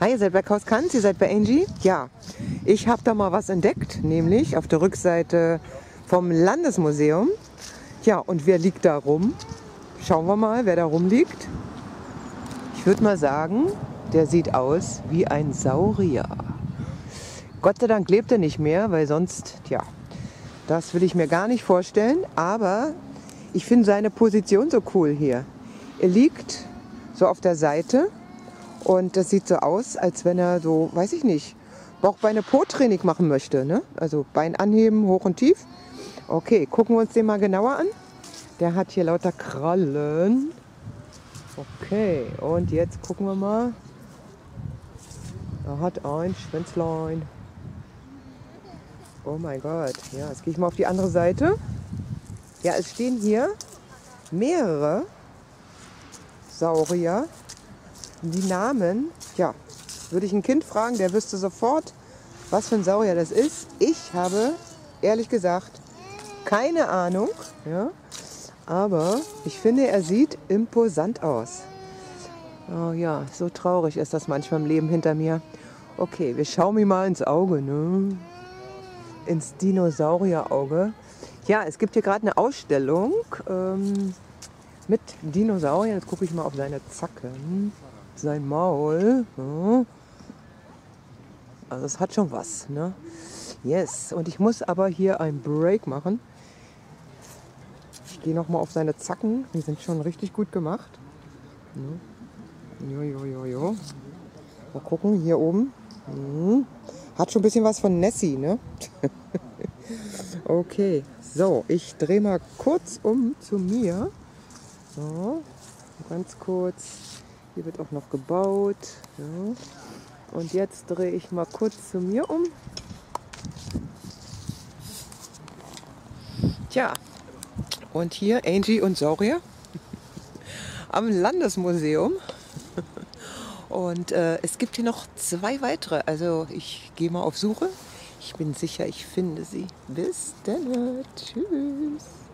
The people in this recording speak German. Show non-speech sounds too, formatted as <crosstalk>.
Hi, ihr seid bei Kaus Kanz, ihr seid bei Angie? Ja, ich habe da mal was entdeckt, nämlich auf der Rückseite vom Landesmuseum. Ja, und wer liegt da rum? Schauen wir mal, wer da rumliegt. Ich würde mal sagen, der sieht aus wie ein Saurier. Gott sei Dank lebt er nicht mehr, weil sonst, ja, das will ich mir gar nicht vorstellen. Aber ich finde seine Position so cool hier. Er liegt so auf der Seite und das sieht so aus, als wenn er so, weiß ich nicht, Bauchbeine-Po-Training machen möchte. Ne? Also Bein anheben, hoch und tief. Okay, gucken wir uns den mal genauer an. Der hat hier lauter Krallen. Okay, und jetzt gucken wir mal. Er hat ein Schwänzlein. Oh mein Gott. Ja, jetzt gehe ich mal auf die andere Seite. Ja, es stehen hier mehrere Saurier. Die Namen, ja, würde ich ein Kind fragen, der wüsste sofort, was für ein Saurier das ist. Ich habe ehrlich gesagt keine Ahnung. Ja, aber ich finde, er sieht imposant aus. Oh ja, so traurig ist das manchmal im Leben hinter mir. Okay, wir schauen mir mal ins Auge, ne? Ins Dinosaurierauge. Ja, es gibt hier gerade eine Ausstellung ähm, mit Dinosauriern. Jetzt gucke ich mal auf seine Zacken, sein Maul. Ja. Also es hat schon was, ne? Yes, und ich muss aber hier einen Break machen. Ich gehe noch mal auf seine Zacken. Die sind schon richtig gut gemacht. Jo, jo, jo, jo. Mal gucken, hier oben. Hm. Hat schon ein bisschen was von Nessie, ne? <laughs> okay, so, ich drehe mal kurz um zu mir. So, ganz kurz. Hier wird auch noch gebaut. Ja. Und jetzt drehe ich mal kurz zu mir um. Tja, und hier Angie und Saurier <laughs> am Landesmuseum. <laughs> Und äh, es gibt hier noch zwei weitere. Also ich gehe mal auf Suche. Ich bin sicher, ich finde sie. Bis dann. Tschüss.